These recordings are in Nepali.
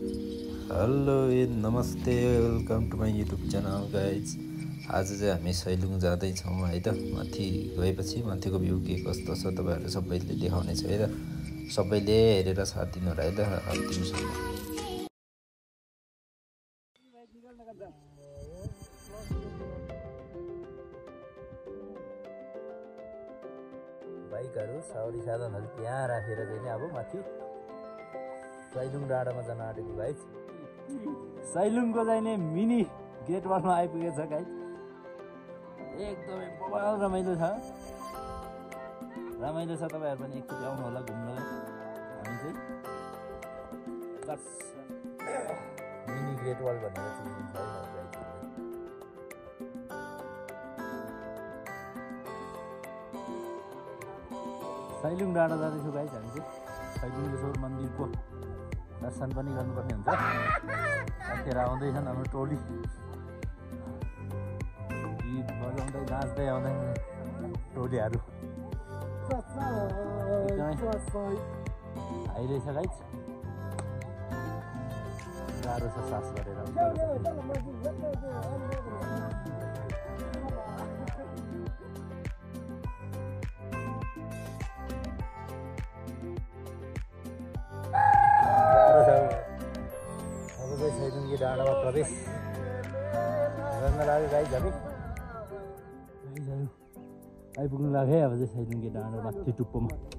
हेलो ए नमस्ते welcome to my YouTube channel guys आज चाहिँ हामी सैलुङ जाँदैछौँ है त? माथि गएपछि माथिको भ्यू के कस्तो छ तपाईँहरू सबैले देखाउनेछ है त? सबैले हेरेर साथ दिनु है त? बाइकहरू साउरी साधनहरू त्यहाँ राखेर चाहिँ अब माथि सैलुङ डाँडामा जान आँटेको गाइज। सैलुङको चाहिने मिनी गेट वालमा आइपुगेछ गाई एकदमै बबाल रमाइलो छ। रमाइलो छ तपाईँहरू पनि एकचोटि आउनु होला घुम्नलाई हामी चाहिँ मिनी ग्रेट वाल भनेर सैलुङ डाँडा जाँदैछु गाई हामी चाहिँ। सैलुङेश्वर मन्दिरको दर्शन पनि गर्नुपर्ने हुन्छ। साथीहरू आउँदैछन् हाम्रो टोली। गीत बजाउँदै नाच्दै आउँदै टोलीहरू। आइरहेछ गाइज गाह्रो छ सास गरेर। डाँडामा प्रवेश गाइज हामी गाइजहरू आइपुग्नु लाग्यो अब चाहिँ सैलुङके डाँडो माथि टुप्पोमा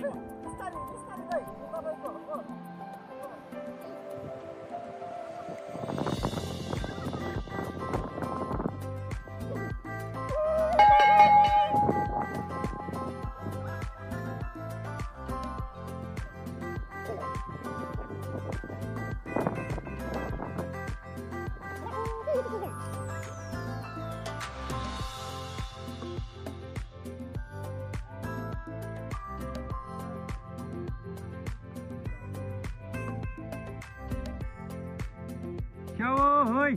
Stary, stary, stary, daj, dawaj go, chodź. Thank you. होय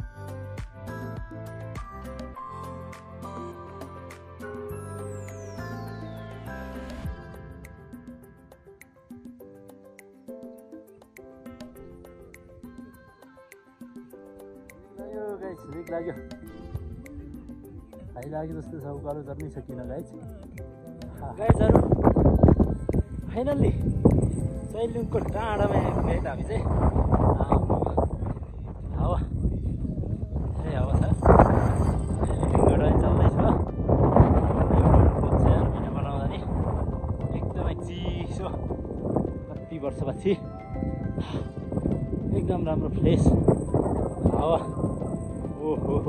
गाइस रिक लाग्यो खाइलाग्यो जस्तो छ उकालो चढ्नै सकिन गाइस गाइसहरू फाइनल्ली सैलुङको डाँडामा आइपुग्यो हामी चाहिँ वर्षपछि एकदम राम्रो फ्रेस हावा। ओहो।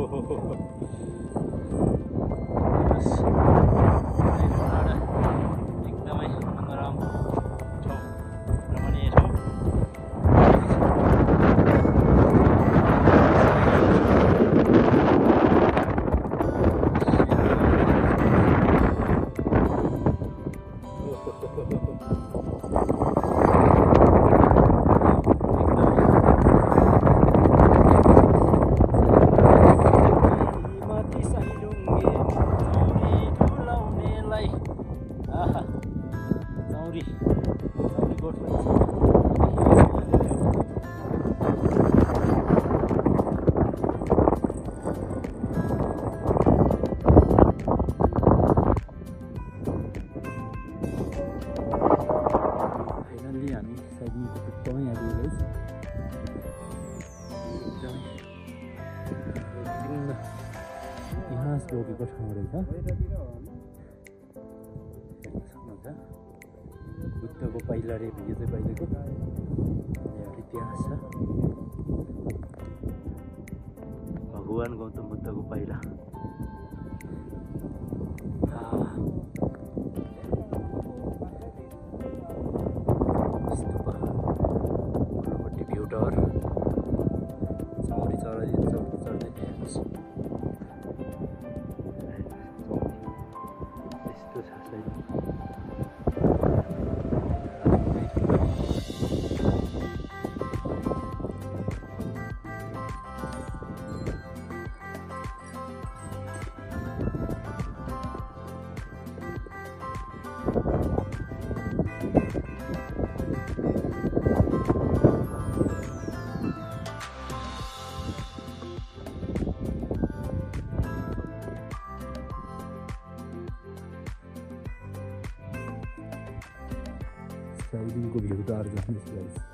फाइनल्ली हामी साइडमा टुप्पोमै आइपुग्यो एकदमै इतिहास जोगेको ठाउँ रहेछ बुद्धको पहिला रे यो चाहिँ पहिलेको इतिहास छ भगवान् गौतम बुद्धको पहिला Thanks. शायद इनको भी उतार दें इस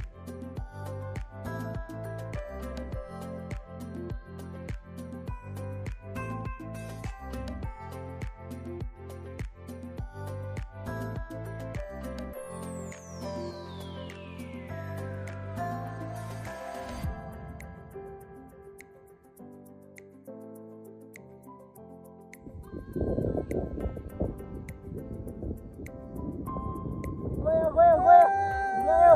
गयो गयो गयो गयो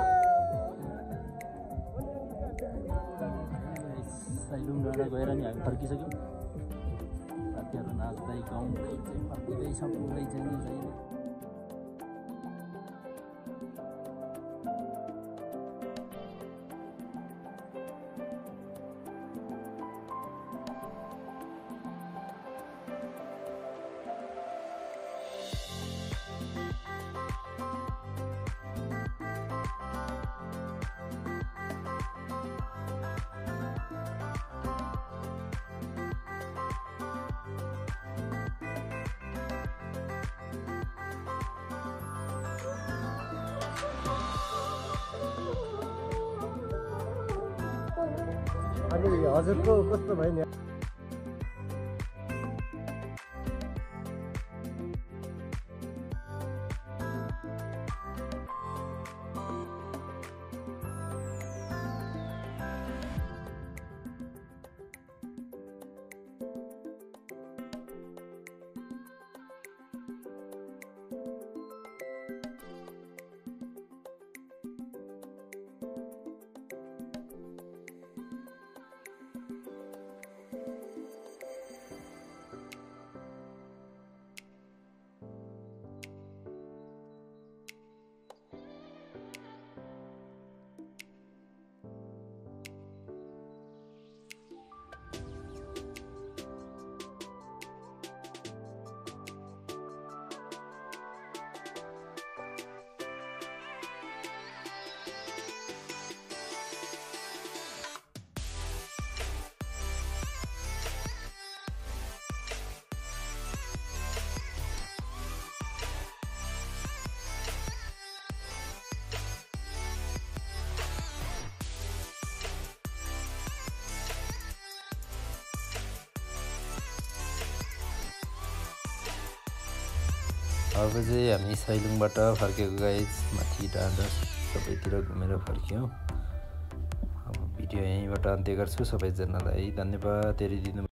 साइलुङ डाँडा गएर नि हामी फर्किसक्यौँ साथीहरू नाच्दै गाउँदै चाहिँ फर्किँदैछ पुग्दै चाहिँ अनि हजुरको कस्तो भयो नि? अब चाहिँ हामी साइलुङबाट फर्केको गाइज माथि डाँडा सबैतिर घुमेर फर्क्यौँ। अब भिडियो यहीँबाट अन्त्य गर्छु सबैजनालाई। धन्यवाद हेरिदिनु